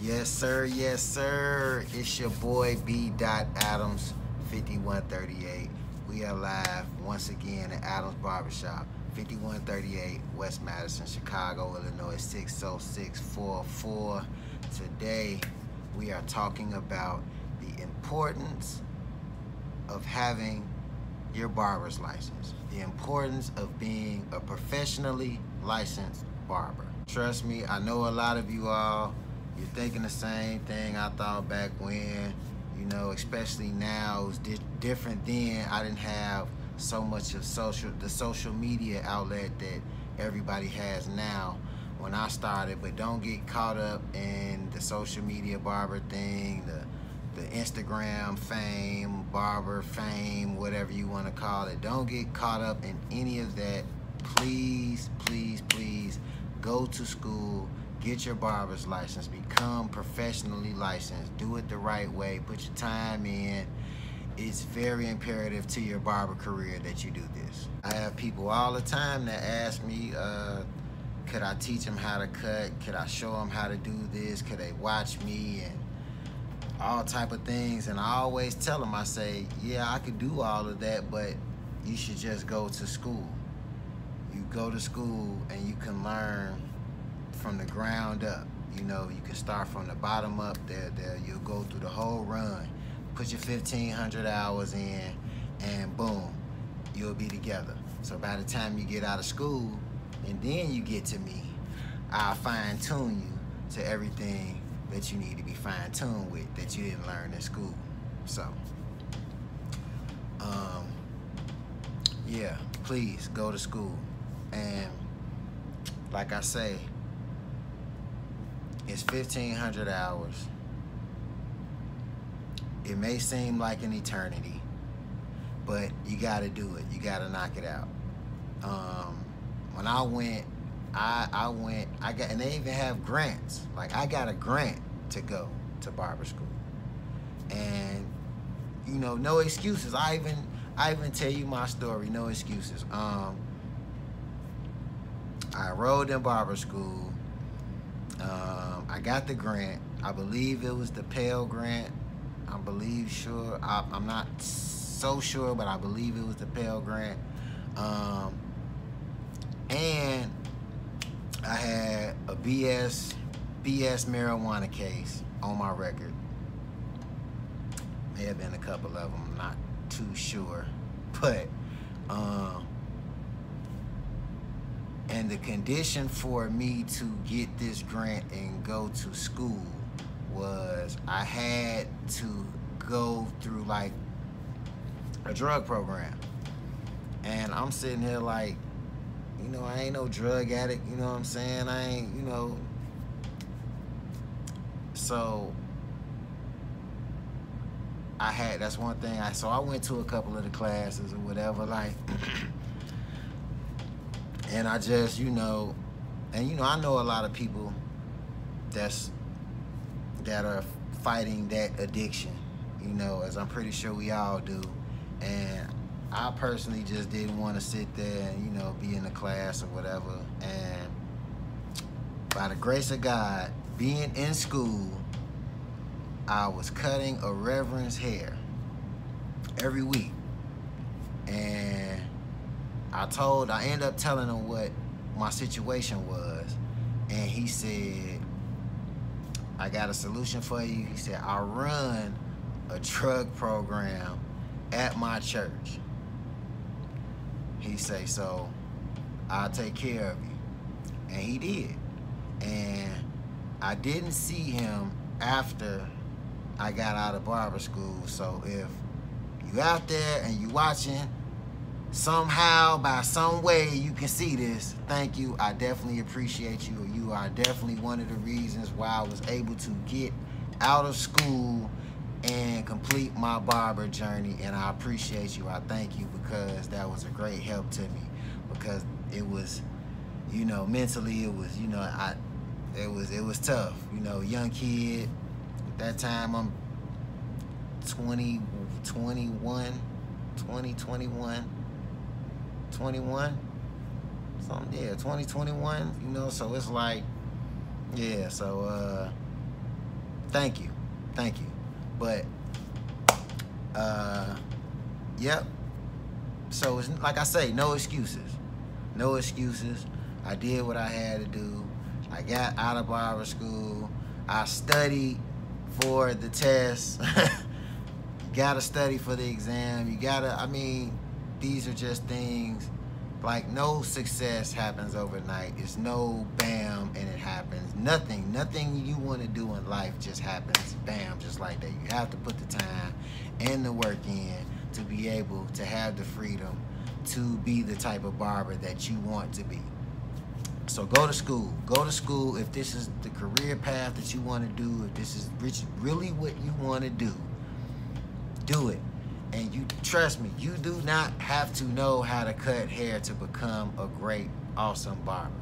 Yes, sir. Yes, sir. It's your boy B. Adams, 5138. We are live once again at Adams Barbershop, 5138 West Madison, Chicago, Illinois 60644. Today, we are talking about the importance of having your barber's license, the importance of being a professionally licensed barber. Trust me, I know a lot of you all you're thinking the same thing I thought back when, you know, especially now, it's di different then. I didn't have so much of social, the social media outlet that everybody has now when I started, but don't get caught up in the social media barber thing, the the Instagram fame, barber fame, whatever you want to call it. Don't get caught up in any of that. Please, please, please go to school get your barber's license, become professionally licensed, do it the right way, put your time in. It's very imperative to your barber career that you do this. I have people all the time that ask me, uh, could I teach them how to cut? Could I show them how to do this? Could they watch me? And all type of things. And I always tell them, I say, yeah, I could do all of that, but you should just go to school. You go to school and you can learn from the ground up. You know, you can start from the bottom up there. There, you'll go through the whole run, put your 1,500 hours in, and boom, you'll be together. So by the time you get out of school, and then you get to me, I'll fine tune you to everything that you need to be fine tuned with that you didn't learn in school. So, um, yeah, please go to school. And like I say, it's 1,500 hours. It may seem like an eternity, but you gotta do it. You gotta knock it out. Um, when I went, I, I went, I got, and they even have grants. Like I got a grant to go to barber school. And, you know, no excuses. I even, I even tell you my story, no excuses. Um, I enrolled in barber school. Um, I got the grant. I believe it was the Pell Grant. I believe sure. I, am not so sure, but I believe it was the Pell Grant. Um, and I had a BS BS marijuana case on my record. May have been a couple of them. I'm not too sure, but um, and the condition for me to get this grant and go to school was I had to go through like a drug program. And I'm sitting here like, you know, I ain't no drug addict, you know what I'm saying? I ain't, you know. So I had, that's one thing I, so I went to a couple of the classes or whatever, like, and I just, you know, and you know, I know a lot of people that's that are fighting that addiction, you know, as I'm pretty sure we all do. And I personally just didn't want to sit there and, you know, be in the class or whatever. And by the grace of God, being in school, I was cutting a reverend's hair every week. And I told, I ended up telling him what my situation was. And he said, I got a solution for you. He said, I run a drug program at my church. He say, so I'll take care of you. And he did. And I didn't see him after I got out of barber school. So if you out there and you watching, somehow, by some way, you can see this. Thank you. I definitely appreciate you. You are definitely one of the reasons why I was able to get out of school and complete my barber journey. And I appreciate you. I thank you because that was a great help to me because it was, you know, mentally it was, you know, I, it was, it was tough. You know, young kid. At that time, I'm 20, 21, 20, 21 21 something yeah 2021 you know so it's like Yeah, so uh thank you. Thank you. But uh yep. So it's like I say, no excuses. No excuses. I did what I had to do. I got out of barber school. I studied for the test. you gotta study for the exam. You gotta, I mean, these are just things like no success happens overnight. It's no bam and it happens. Nothing, nothing you want to do in life just happens bam, just like that. You have to put the time and the work in to be able to have the freedom to be the type of barber that you want to be. So go to school. Go to school if this is the career path that you want to do, if this is really what you want to do, do it. And you trust me, you do not have to know how to cut hair to become a great, awesome barber.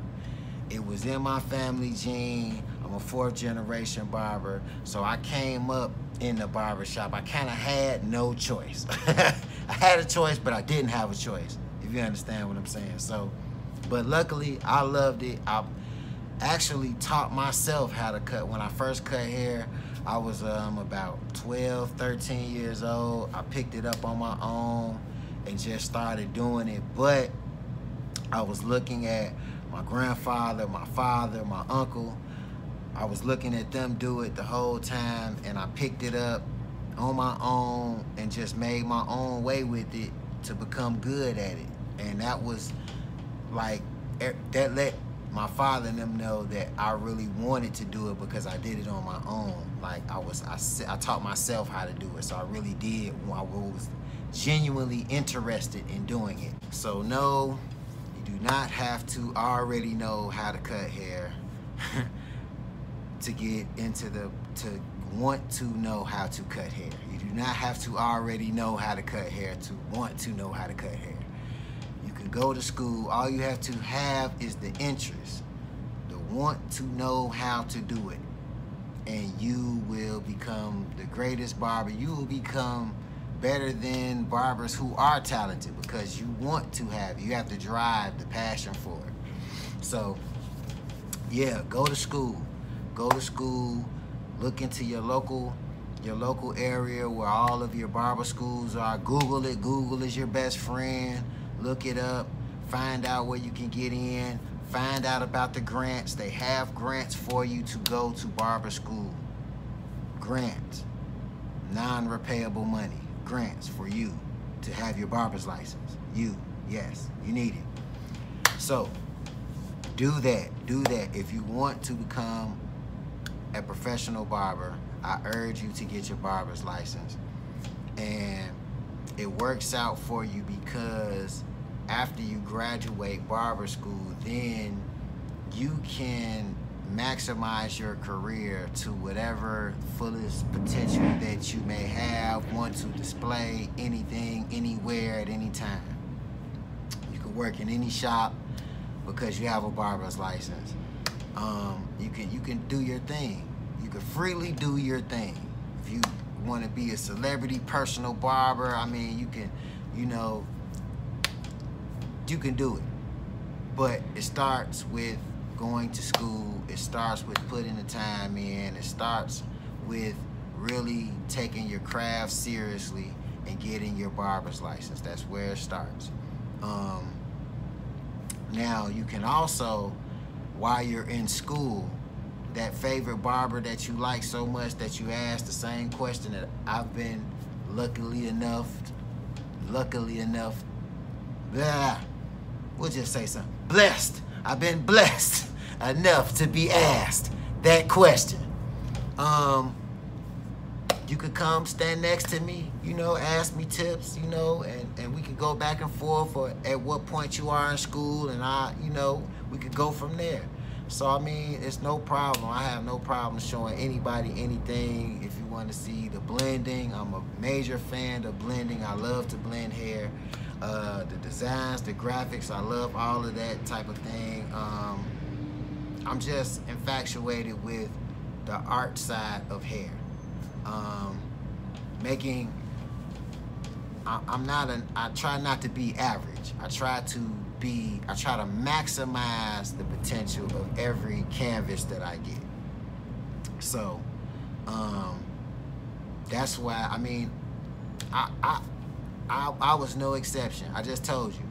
It was in my family gene. I'm a fourth generation barber. So I came up in the barber shop. I kind of had no choice. I had a choice, but I didn't have a choice, if you understand what I'm saying. So, but luckily, I loved it. I actually taught myself how to cut. When I first cut hair, I was um, about 12, 13 years old. I picked it up on my own and just started doing it. But I was looking at my grandfather, my father, my uncle. I was looking at them do it the whole time and I picked it up on my own and just made my own way with it to become good at it. And that was like, that let my father and them know that I really wanted to do it because I did it on my own. Like I was, I, I taught myself how to do it. So I really did. I was genuinely interested in doing it. So no, you do not have to already know how to cut hair to get into the, to want to know how to cut hair. You do not have to already know how to cut hair to want to know how to cut hair go to school. All you have to have is the interest, the want to know how to do it. And you will become the greatest barber. You will become better than barbers who are talented because you want to have, you have to drive the passion for it. So yeah, go to school. Go to school, look into your local your local area where all of your barber schools are. Google it. Google is your best friend look it up, find out where you can get in, find out about the grants. They have grants for you to go to barber school. Grants, non-repayable money, grants for you to have your barber's license. You, yes, you need it. So, do that, do that. If you want to become a professional barber, I urge you to get your barber's license. And it works out for you because after you graduate barber school, then you can maximize your career to whatever fullest potential that you may have, want to display anything, anywhere, at any time. You can work in any shop because you have a barber's license. Um, you can you can do your thing. You can freely do your thing. If you want to be a celebrity personal barber, I mean, you can, you know, you can do it. But it starts with going to school. It starts with putting the time in. It starts with really taking your craft seriously and getting your barber's license. That's where it starts. Um, now, you can also, while you're in school, that favorite barber that you like so much that you ask the same question that I've been luckily enough, luckily enough, blah, we'll just say something. Blessed. I've been blessed enough to be asked that question. Um, you could come stand next to me, you know, ask me tips, you know, and, and we could go back and forth or at what point you are in school and I, you know, we could go from there. So, I mean, it's no problem. I have no problem showing anybody anything. If you want to see the blending, I'm a major fan of blending. I love to blend hair uh, the designs, the graphics. I love all of that type of thing. Um, I'm just infatuated with the art side of hair. Um, making, I, I'm not an, I try not to be average. I try to be, I try to maximize the potential of every canvas that I get. So, um, that's why, I mean, I, I, I, I was no exception. I just told you.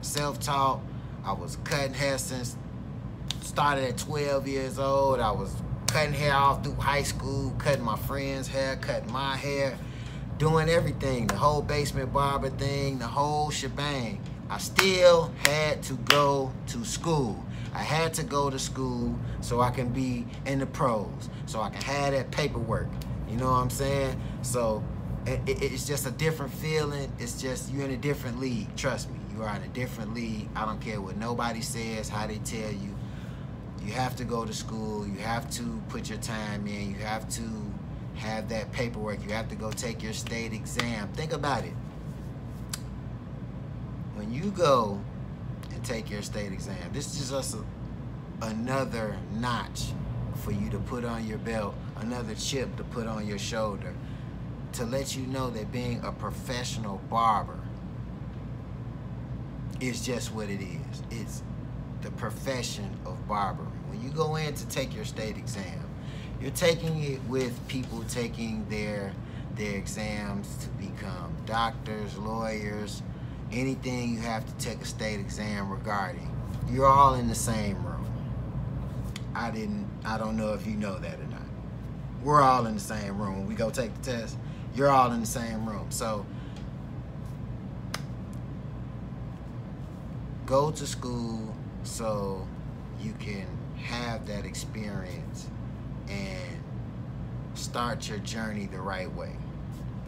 Self-taught, I was cutting hair since, started at 12 years old. I was cutting hair all through high school, cutting my friends' hair, cutting my hair, doing everything, the whole basement barber thing, the whole shebang. I still had to go to school. I had to go to school so I can be in the pros, so I can have that paperwork. You know what I'm saying? So it, it, it's just a different feeling. It's just you're in a different league. Trust me, you are in a different league. I don't care what nobody says, how they tell you. You have to go to school. You have to put your time in. You have to have that paperwork. You have to go take your state exam. Think about it. When you go and take your state exam, this is just a, another notch for you to put on your belt, another chip to put on your shoulder to let you know that being a professional barber is just what it is. It's the profession of barbering. When you go in to take your state exam, you're taking it with people taking their their exams to become doctors, lawyers, anything you have to take a state exam regarding. You're all in the same room. I didn't I don't know if you know that or not. We're all in the same room. We go take the test, you're all in the same room. So go to school so you can have that experience and start your journey the right way.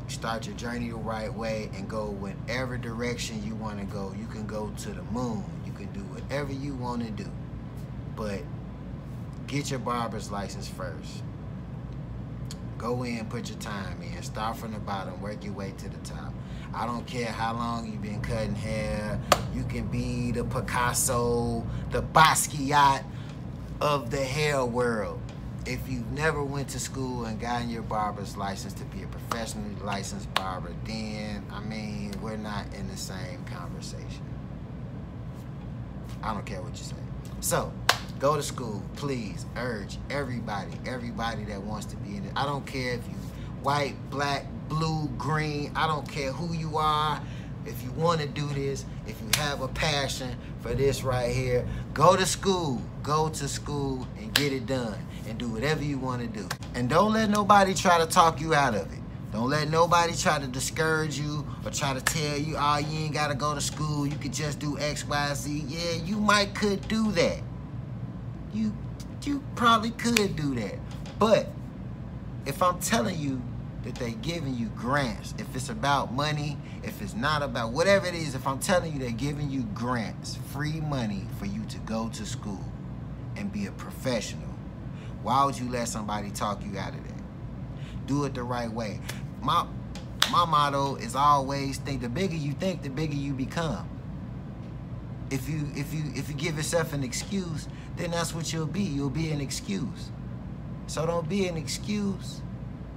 Start your journey the right way and go whatever direction you want to go. You can go to the moon. You can do whatever you want to do. But get your barber's license first. Go in, put your time in. Start from the bottom, work your way to the top. I don't care how long you've been cutting hair. You can be the Picasso, the Basquiat of the hair world. If you've never went to school and gotten your barber's license to be a professionally licensed barber, then, I mean, we're not in the same conversation. I don't care what you say. So, Go to school, please. Urge everybody, everybody that wants to be in it. I don't care if you white, black, blue, green. I don't care who you are. If you want to do this, if you have a passion for this right here, go to school. Go to school and get it done and do whatever you want to do. And don't let nobody try to talk you out of it. Don't let nobody try to discourage you or try to tell you, oh, you ain't got to go to school. You could just do X, Y, Z. Yeah, you might could do that you you probably could do that. But if I'm telling you that they're giving you grants, if it's about money, if it's not about whatever it is, if I'm telling you they're giving you grants, free money for you to go to school and be a professional, why would you let somebody talk you out of that? Do it the right way. My my motto is always think the bigger you think, the bigger you become if you if you if you give yourself an excuse, then that's what you'll be. You'll be an excuse. So don't be an excuse.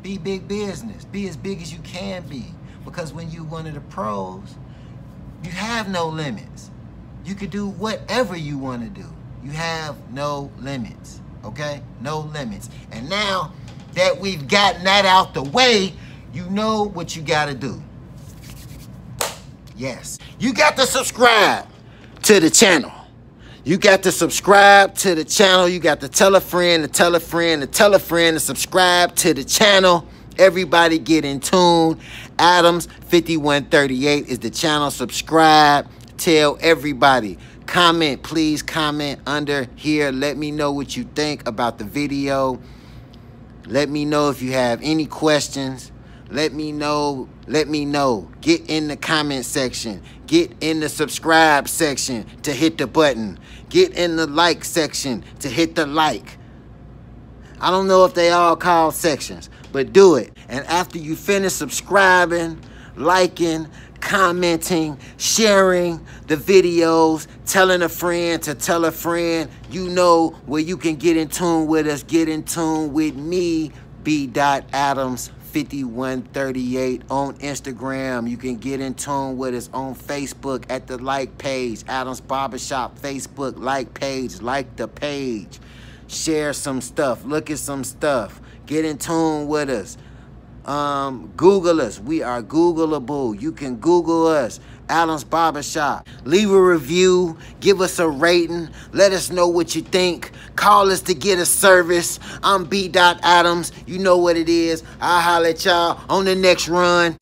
Be big business. Be as big as you can be. Because when you one of the pros, you have no limits. You can do whatever you want to do. You have no limits. Okay? No limits. And now that we've gotten that out the way, you know what you got to do. Yes. You got to subscribe to the channel. You got to subscribe to the channel. You got to tell a friend, to tell a friend, to tell a friend to subscribe to the channel. Everybody get in tune. Adams 5138 is the channel. Subscribe. Tell everybody. Comment, please comment under here. Let me know what you think about the video. Let me know if you have any questions. Let me know. Let me know. Get in the comment section. Get in the subscribe section to hit the button. Get in the like section to hit the like. I don't know if they all call sections, but do it. And after you finish subscribing, liking, commenting, sharing the videos, telling a friend to tell a friend, you know where you can get in tune with us. Get in tune with me, B. Adams 5138 on Instagram. You can get in tune with us on Facebook at the like page, Adams Barbershop Facebook like page. Like the page. Share some stuff. Look at some stuff. Get in tune with us. Um, Google us. We are Googleable. You can Google us. Adams Barbershop. Leave a review. Give us a rating. Let us know what you think. Call us to get a service. I'm B. Adams. You know what it is. I'll holler at y'all on the next run.